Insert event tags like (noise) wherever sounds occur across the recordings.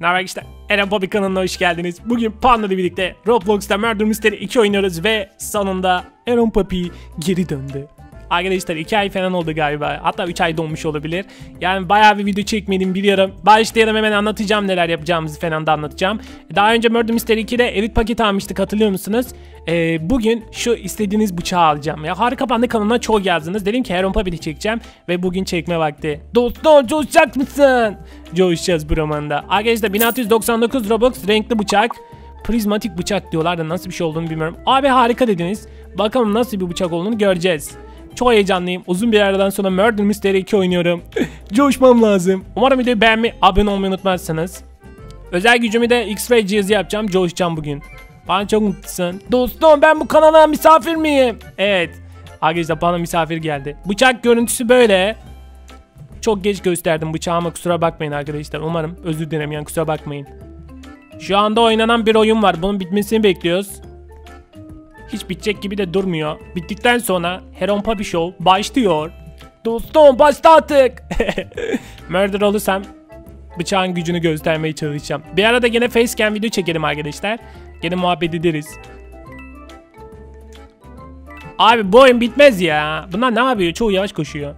Ne haber işte Eren Bobby kanalına hoş geldiniz. Bugün Panda ile birlikte Roblox'ta Murder Mystery 2 oynuyoruz ve sonunda Eren Poppy geri döndü. Arkadaşlar 2 ay falan oldu galiba. Hatta 3 ay dolmuş olabilir. Yani bayağı bir video çekmedim biliyorum. Başlayalım hemen anlatacağım neler yapacağımızı falan da anlatacağım. Daha önce Murder Mystery 2'de Elite paket almıştık hatırlıyor musunuz? Ee, bugün şu istediğiniz bıçağı alacağım. Ya harika panda kanalına çok yazdınız. Dedim ki Heron Puppet'i çekeceğim ve bugün çekme vakti. Dostum coşacak mısın? Coşacağız bu romanda. Arkadaşlar 1699 Robux renkli bıçak. Prizmatik bıçak diyorlar da nasıl bir şey olduğunu bilmiyorum. Abi harika dediniz. Bakalım nasıl bir bıçak olduğunu göreceğiz. Çok heyecanlıyım. Uzun bir aradan sonra Murder Mystery 2 oynuyorum. (laughs) Coşmam lazım. Umarım videoyu beğenmeyi, abone olmayı unutmazsınız. Özel gücümü de X-Ray cihazı yapacağım. Coşacağım bugün. Bana çok mutlusun. Dostum ben bu kanala misafir miyim? Evet. Arkadaşlar bana misafir geldi. Bıçak görüntüsü böyle. Çok geç gösterdim bıçağıma kusura bakmayın arkadaşlar. Umarım özür dilerim yani kusura bakmayın. Şu anda oynanan bir oyun var. Bunun bitmesini bekliyoruz. Hiç bitecek gibi de durmuyor. Bittikten sonra Heron Puppy Show başlıyor. Dostum başla artık. (laughs) Murder olursam bıçağın gücünü göstermeye çalışacağım. Bir arada yine facecam video çekelim arkadaşlar. Gene muhabbet ederiz. Abi bu oyun bitmez ya. Bunlar ne yapıyor? Çoğu yavaş koşuyor.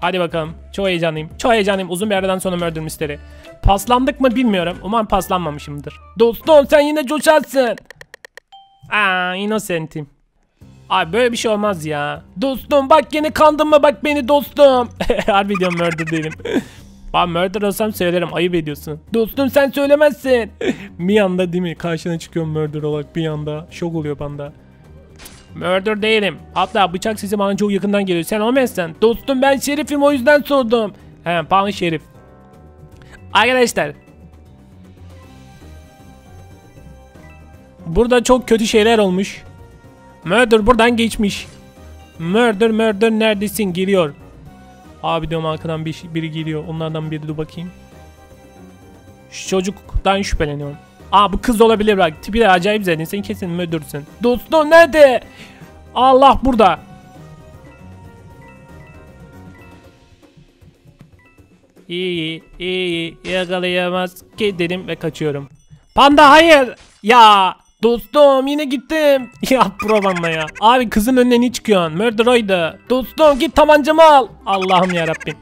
Hadi bakalım. Çok heyecanlıyım. Çok heyecanlıyım. Uzun bir aradan sonra Murder Mystery. Paslandık mı bilmiyorum. Umarım paslanmamışımdır. Dostum sen yine coşarsın. Aa innocentim. Abi böyle bir şey olmaz ya. Dostum bak yine kandın mı bak beni dostum. (laughs) Harbi diyorum murder değilim. Ben murder olsam söylerim ayıp ediyorsun. Dostum sen söylemezsin. (laughs) bir anda değil mi karşına çıkıyorum murder olarak bir anda. Şok oluyor banda. Murder değilim. Hatta bıçak sesi bana çok yakından geliyor. Sen olmazsan. Dostum ben şerifim o yüzden sordum. He pan şerif. Arkadaşlar. Burada çok kötü şeyler olmuş. Murder buradan geçmiş. Murder murder neredesin geliyor. Abi diyorum arkadan bir, biri geliyor. Onlardan biri dur bakayım. Şu çocuktan şüpheleniyorum. Aa bu kız olabilir bak. Tipi de acayip zaten. Sen kesin müdürsün. Dostum nerede? Allah burada. İyi iyi yakalayamaz ki dedim ve kaçıyorum. Panda hayır. Ya dostum yine gittim. (laughs) Ya provanla ya. Abi kızın önüne niye çıkıyorsun? Murder oydu. Dostum git tabancamı al. Allah'ım yarabbim.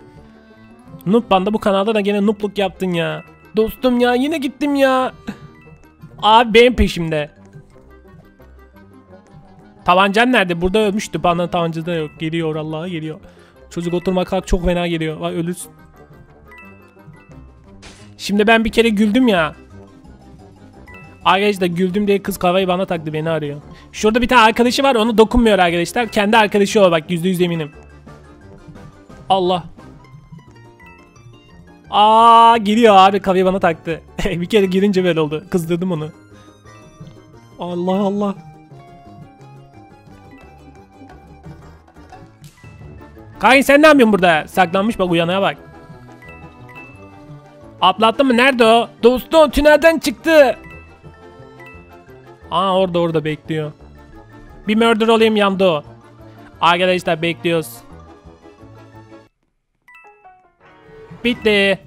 Noob Panda bu kanalda da gene noobluk yaptın ya. Dostum ya yine gittim ya. (laughs) Abi benim peşimde. Tabancan nerede? Burada ölmüştü. Bana tabancada yok. Geliyor Allah'a geliyor. Çocuk oturma kalk çok fena geliyor. Bak ölürsün. Şimdi ben bir kere güldüm ya. Arkadaşlar güldüm diye kız kafayı bana taktı beni arıyor. Şurada bir tane arkadaşı var onu dokunmuyor arkadaşlar. Kendi arkadaşı o bak yüzde yüz eminim. Allah. Aa geliyor abi kafayı bana taktı. (laughs) bir kere girince böyle oldu. Kızdırdım onu. Allah Allah. Kanka sen ne yapıyorsun burada? Saklanmış bak uyanaya bak. Atlattı mı? Nerede o? Dostum tünelden çıktı. Aa orada orada bekliyor. Bir murder olayım yandı. Arkadaşlar bekliyoruz. Bitti.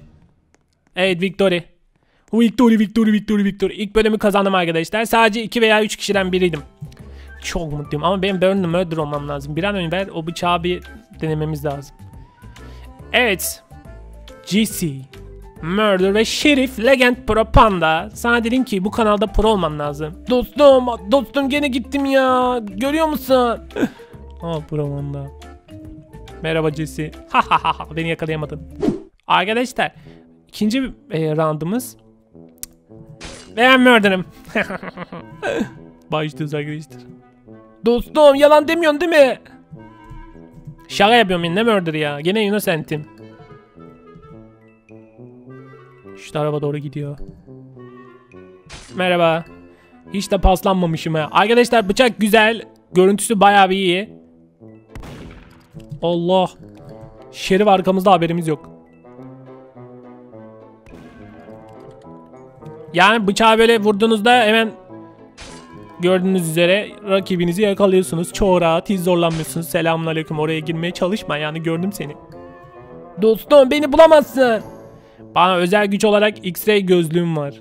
Evet victory. Victory victory victory victory. İlk bölümü kazandım arkadaşlar. Sadece 2 veya 3 kişiden biriydim. Çok mutluyum ama benim Burn'la murder olmam lazım. Bir an önce o bıçağı bir denememiz lazım. Evet. GC. Murder ve Şerif Legend Pro Panda. Sana dedim ki bu kanalda pro olman lazım. Dostum, dostum gene gittim ya. Görüyor musun? Aa (laughs) pro Panda. Merhaba Jesse. Ha ha ha ha beni yakalayamadın. Arkadaşlar ikinci e, roundumuz. Ve ben murder'ım. (laughs) Başlıyoruz arkadaşlar. Dostum yalan demiyorsun değil mi? Şaka yapıyorum yine ne murder ya. Gene innocent'im. Şu tarafa doğru gidiyor. Merhaba. Hiç de paslanmamışım ha. Arkadaşlar bıçak güzel. Görüntüsü bayağı bir iyi. Allah. Şerif arkamızda haberimiz yok. Yani bıçağı böyle vurduğunuzda hemen gördüğünüz üzere rakibinizi yakalıyorsunuz. Çoğu rahat hiç zorlanmıyorsunuz. Selamun aleyküm oraya girmeye çalışma yani gördüm seni. Dostum beni bulamazsın. Bana özel güç olarak X-ray gözlüğüm var.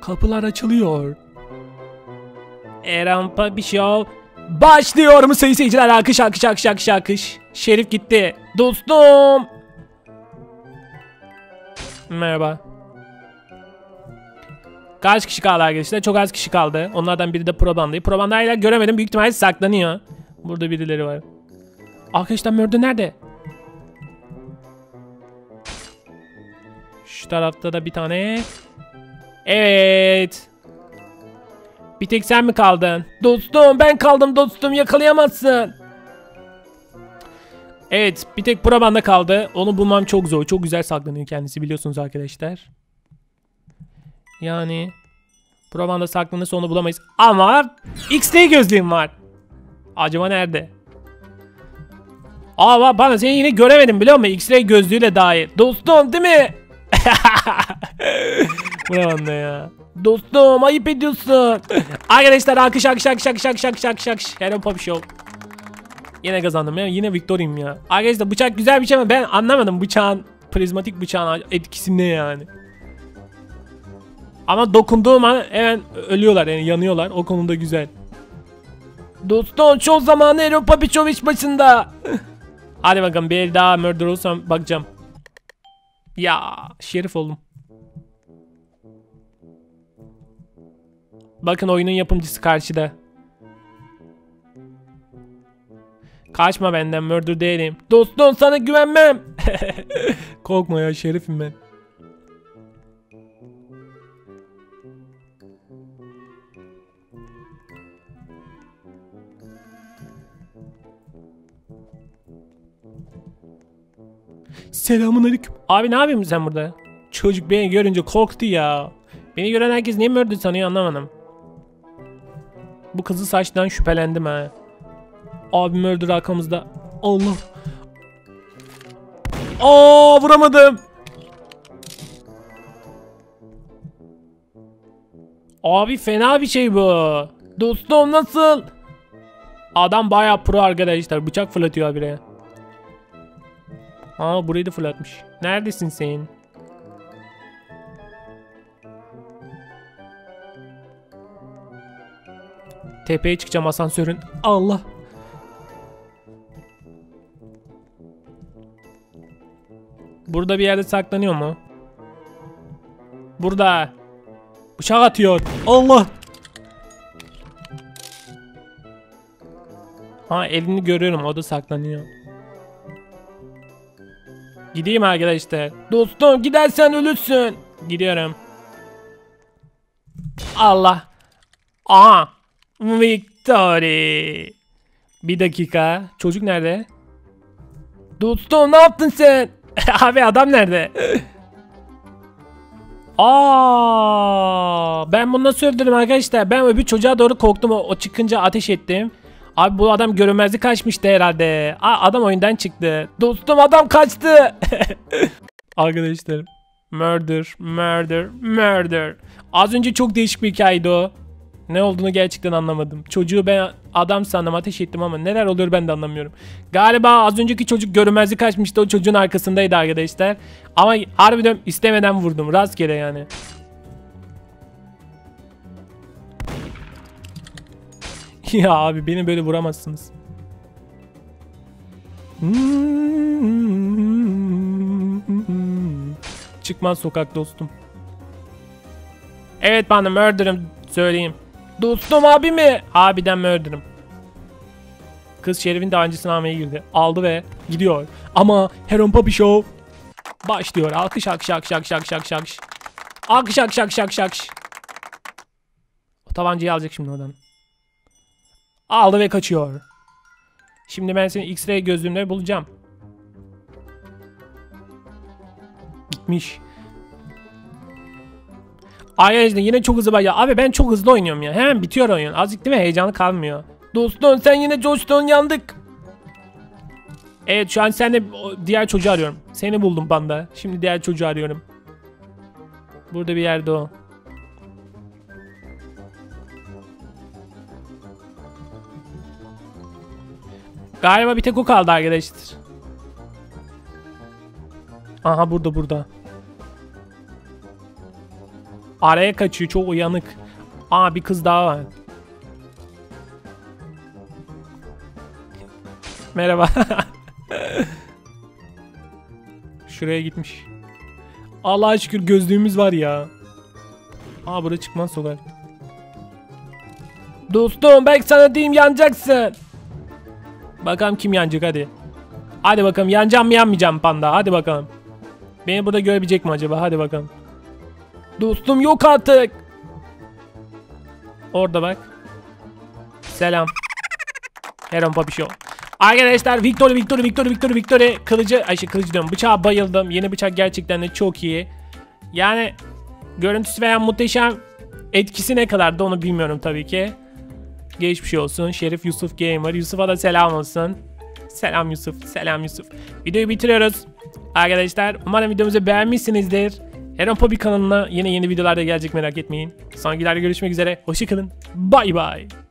Kapılar açılıyor. Erampa bir show. Başlıyor mu sayın seyirciler? Akış akış akış akış akış. Şerif gitti. Dostum. Merhaba. Kaç kişi kaldı arkadaşlar? Çok az kişi kaldı. Onlardan biri de Probanda'yı. Probanda hala göremedim. Büyük ihtimalle saklanıyor. Burada birileri var. Arkadaşlar Murder nerede? Şu tarafta da bir tane. Evet. Bir tek sen mi kaldın? Dostum ben kaldım dostum yakalayamazsın. Evet bir tek Probanda kaldı. Onu bulmam çok zor. Çok güzel saklanıyor kendisi biliyorsunuz arkadaşlar. Yani Probanda saklanırsa onu bulamayız. Ama X-Ray gözlüğüm var. Acaba nerede? Aa bana seni yine göremedim biliyor musun? X-Ray gözlüğüyle dair. Dostum değil mi? Bu ne bana ya? Dostum ayıp ediyorsun. Arkadaşlar alkış alkış alkış alkış alkış alkış alkış alkış. Hello Pop Show. Yine kazandım ya. Yine victoriyim ya. Arkadaşlar bıçak güzel bir şey ama ben anlamadım bıçağın prizmatik bıçağın etkisi ne yani. Ama dokunduğum an hemen ölüyorlar yani yanıyorlar. O konuda güzel. Dostum çok zamanı Ero Papiçoviç başında. Hadi bakalım bir el daha murder olursam bakacağım. Ya şerif oldum. Bakın oyunun yapımcısı karşıda. Kaçma benden murder değilim. Dostum sana güvenmem. (laughs) Korkma ya şerifim ben. Selamun aleyküm. Abi ne yapıyorsun sen burada? Çocuk beni görünce korktu ya. Beni gören herkes niye murder sanıyor anlamadım. Bu kızı saçtan şüphelendim ha. Abi murder arkamızda. Allah. Aa vuramadım. Abi fena bir şey bu. Dostum nasıl? Adam bayağı pro arkadaşlar. Bıçak fırlatıyor abire. Aa burayı da fırlatmış. Neredesin sen? Tepeye çıkacağım asansörün. Allah. Burada bir yerde saklanıyor mu? Burada. Bıçak atıyor. Allah. Ha elini görüyorum o da saklanıyor. Gideyim arkadaşlar. Dostum gidersen ölürsün. Gidiyorum. Allah. Aha. Victory. Bir dakika. Çocuk nerede? Dostum ne yaptın sen? (laughs) Abi adam nerede? (laughs) Aa, ben bunu nasıl öldürdüm arkadaşlar? Ben öbür çocuğa doğru korktum. O, çıkınca ateş ettim. Abi bu adam görünmezlik kaçmıştı herhalde. Aa, adam oyundan çıktı. Dostum adam kaçtı. (laughs) Arkadaşlar. Murder, murder, murder. Az önce çok değişik bir hikayeydi o. Ne olduğunu gerçekten anlamadım. Çocuğu ben adam sandım ateş ettim ama neler oluyor ben de anlamıyorum. Galiba az önceki çocuk görünmezlik kaçmıştı o çocuğun arkasındaydı arkadaşlar. Ama harbiden istemeden vurdum rastgele yani. (laughs) ya abi beni böyle vuramazsınız. (laughs) Çıkmaz sokak dostum. Evet bana murder'ım söyleyeyim. Dostum abi mi? Abiden murder'ım. Kız Şerif'in daha öncesine almaya girdi. Aldı ve gidiyor. Ama Heron Puppy Show başlıyor. Alkış alkış alkış alkış alkış alkış alkış. Alkış alkış alkış alkış alkış. O tabancayı alacak şimdi oradan. Aldı ve kaçıyor. Şimdi ben seni X-ray gözlüğümle bulacağım. Gitmiş. Arkadaşlar yine çok hızlı ya. Abi ben çok hızlı oynuyorum ya. Hemen bitiyor oyun. Azıcık değil mi? Heyecanı kalmıyor. Dostum sen yine coştun yandık. Evet şu an sen diğer çocuğu arıyorum. Seni buldum panda. Şimdi diğer çocuğu arıyorum. Burada bir yerde o. Galiba bir tek o kaldı arkadaşlar. Aha burada burada. Araya kaçıyor çok uyanık. Aa bir kız daha var. Merhaba. (laughs) Şuraya gitmiş. Allah'a şükür gözlüğümüz var ya. Aa buraya çıkmaz sokak. Dostum belki sana diyeyim yanacaksın. Bakalım kim yanacak hadi. Hadi bakalım yanacağım mı yanmayacağım panda hadi bakalım. Beni burada görebilecek mi acaba hadi bakalım. Dostum yok artık. Orada bak. Selam. Heron Papi Show. Arkadaşlar Victory Victory Victory Victory Victory kılıcı ay şey kılıcı diyorum bıçağa bayıldım. Yeni bıçak gerçekten de çok iyi. Yani görüntüsü veya muhteşem etkisi ne kadar da onu bilmiyorum tabii ki. Geçmiş olsun Şerif Yusuf Gamer. Yusuf'a da selam olsun. Selam Yusuf. Selam Yusuf. Videoyu bitiriyoruz. Arkadaşlar umarım videomuzu beğenmişsinizdir. Heron Poppy kanalına yine yeni videolarda gelecek merak etmeyin. Sonrakilerde görüşmek üzere. Hoşçakalın. Bay bay.